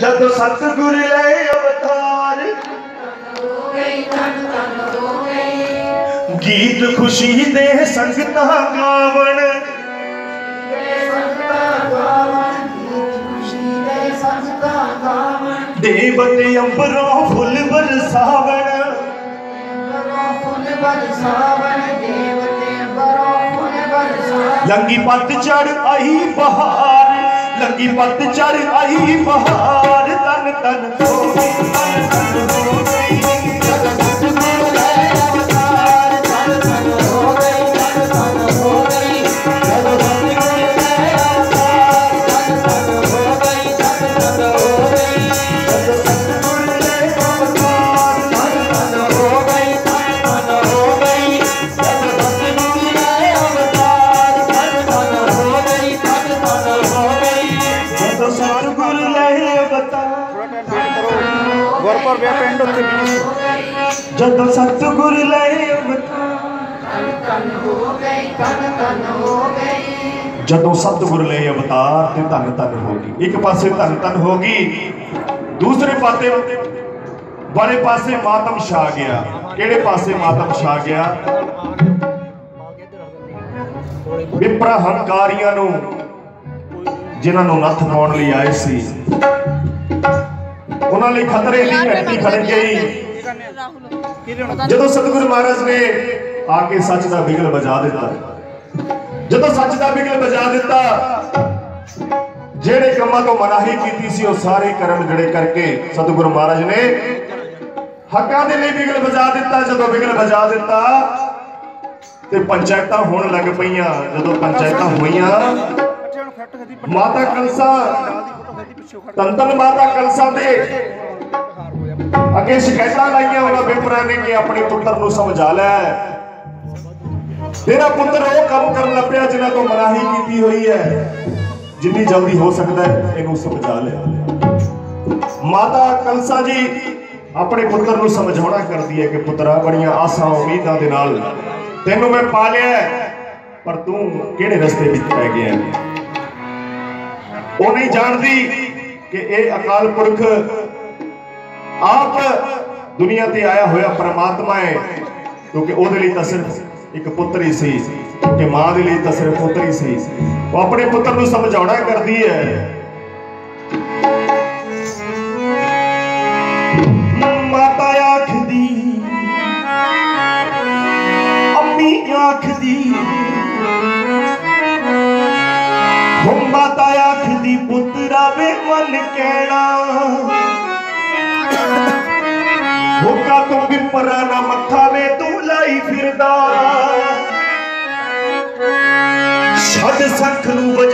ਜਦ ਸਤਿਗੁਰ ਲੈ ਅਵਤਾਰ ਗੀਤ ਖੁਸ਼ੀ ਦੇ ਸੰਗਤਾਂ ਗਾਵਣ ਦੇਵ ਤੇ ਅੰਬਰੋਂ ਫੁੱਲ ਬਰਸਾਵਣ ਲੰਗੀ ਪੱਤ ਚੜ ਆਈ ਬਹਾਰ, ਲੰਗੀ ਪੱਤ ਚੜ ਆਈ ਬਹਾਰ ਤਨ ਤਨ ਹੋ ਤਨ ਤਨ ਹੋ ਸਤਿਗੁਰ ਪਿੰਡ ਵੀ ਜਦ ਸਤਿਗੁਰ ਲੈ ਅਵਤਾਰ। ਜਦੋਂ ਸਤਿਗੁਰ ਲੈ ਅਵਤਾਰ ਤੇ ਧੰਨ ਧੰਨ ਹੋ ਗਈ। ਇੱਕ ਪਾਸੇ ਧੰਨ ਧੰਨ ਹੋ ਗਈ ਦੂਸਰੇ ਪਾਸੇ ਬੜੇ ਪਾਸੇ ਮਾਤਮ ਛਾ ਗਿਆ। ਕਿਹੜੇ ਪਾਸੇ ਮਾਤਮ ਛਾ ਗਿਆ? ਵਿਪਰਾ ਹੰਕਾਰੀਆਂ ਨੂੰ ਜਿਨ੍ਹਾਂ ਨੂੰ ਨੱਥ ਪਾਉਣ ਲਈ ਆਏ ਸੀ। ਉਹਨਾਂ ਲਈ ਖਤਰੇ ਦੀ ਘੰਟੀ ਖੜ ਗਈ। ਜਦੋਂ ਸਤਿਗੁਰੂ ਮਹਾਰਾਜ ਨੇ ਆ ਕੇ ਸੱਚ ਦਾ ਬਿਗਲ ਵਜਾ ਦਿੱਤਾ। ਜਦੋਂ ਸੱਚ ਦਾ ਬਿਗਲ ਵਜਾ ਦਿੱਤਾ ਜਿਹੜੇ ਕੰਮਾਂ ਤੋਂ ਮਨਾਹੀ ਕੀਤੀ ਸੀ ਉਹ ਸਾਰੇ ਕਰਮ ਜਿਹੜੇ ਕਰਕੇ ਸਤਿਗੁਰੂ ਮਹਾਰਾਜ ਨੇ ਹੱਕਾਂ ਦੇ ਲਈ ਬਿਗਲ ਵਜਾ ਦਿੱਤਾ। ਜਦੋਂ ਬਿਗਲ ਵਜਾ ਦਿੱਤਾ ਤੇ ਪੰਚਾਇਤਾਂ ਹੋਣ ਲੱਗ ਪਈਆਂ। ਜਦੋਂ ਪੰਚਾਇਤਾਂ ਹੋਈਆਂ ਮਾਤਾ ਕਲਸਾ। ਤੰਤਨ ਮਾਤਾ ਕਲਸਾ ਦੇ। ਅੱਗੇ ਸ਼ਿਕਾਇਤਾਂ ਲਾਈਆਂ ਉਹਨਾਂ ਬਿਪਰਾ ਨੇ ਕਿ ਆਪਣੇ ਪੁੱਤਰ ਨੂੰ ਸਮਝਾ ਲੈ। ਤੇਰਾ ਪੁੱਤਰ ਉਹ ਕੰਮ ਕਰਨ ਲੱਪਿਆ ਜਿਨ੍ਹਾਂ ਤੋਂ ਮਨਾਹੀ ਕੀਤੀ ਹੋਈ ਹੈ। ਜਿੰਨੀ ਜਲਦੀ ਹੋ ਸਕਦਾ ਹੈ ਇਹਨੂੰ ਸਮਝਾ ਲੈ। ਮਾਤਾ ਕਲਸਾ ਜੀ ਆਪਣੇ ਪੁੱਤਰ ਨੂੰ ਸਮਝਾਉਣਾ ਕਰਦੀ ਹੈ ਕਿ ਪੁੱਤਰਾ ਬੜੀਆਂ ਆਸਾਂ ਉਮੀਦਾਂ ਦੇ ਨਾਲ ਤੈਨੂੰ ਮੈਂ ਪਾਲਿਆ ਪਰ ਤੂੰ ਕਿਹੜੇ ਰਸਤੇ ਵਿੱਚ ਪੈ ਗਿਆ? ਉਹ ਨਹੀਂ ਜਾਣਦੀ ਕਿ ਇਹ ਅਕਾਲ ਪੁਰਖ ਆਪ ਦੁਨੀਆ ਤੇ ਆਇਆ ਹੋਇਆ ਪਰਮਾਤਮਾ ਹੈ, ਕਿਉਂਕਿ ਉਹਦੇ ਲਈ ਤਾਂ ਸਿਰਫ ਇੱਕ ਪੁੱਤਰ ਹੀ ਸੀ ਕਿ ਮਾਂ ਦੇ ਲਈ ਤਾਂ ਸਿਰਫ ਪੁੱਤਰ ਹੀ ਸੀ। ਉਹ ਆਪਣੇ ਪੁੱਤਰ ਨੂੰ ਸਮਝਾਉਣਾ ਕਰਦੀ ਹੈ। ਮਾਤਾ ਆਖਦੀ, ਅੰਮੀ ਆਖਦੀ ਮਾਤਾ ਆਖਦੀ ਪੁੱਤਰਾ ਵੇ ਮਨ ਕਹਿਣਾ। ਹੋਕਾ ਤੂੰ ਵਿਪਰਾ ਨਾ ਮੱਥਾ ਵੇ, ਤੂੰ ਲਾਈ ਫਿਰਦਾ। ਛੱਡ ਸਖ ਨੂੰ